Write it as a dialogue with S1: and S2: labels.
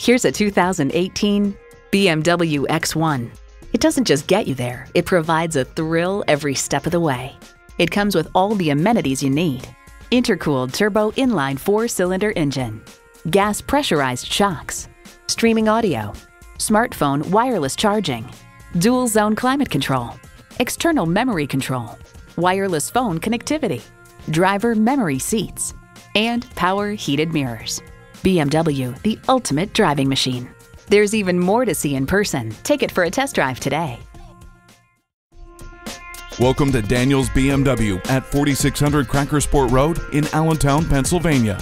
S1: Here's a 2018 BMW X1. It doesn't just get you there, it provides a thrill every step of the way. It comes with all the amenities you need intercooled turbo inline four cylinder engine, gas pressurized shocks, streaming audio, smartphone wireless charging, dual zone climate control, external memory control, wireless phone connectivity, driver memory seats, and power heated mirrors. BMW, the ultimate driving machine. There's even more to see in person. Take it for a test drive today.
S2: Welcome to Daniels BMW at 4600 Crackersport Road in Allentown, Pennsylvania.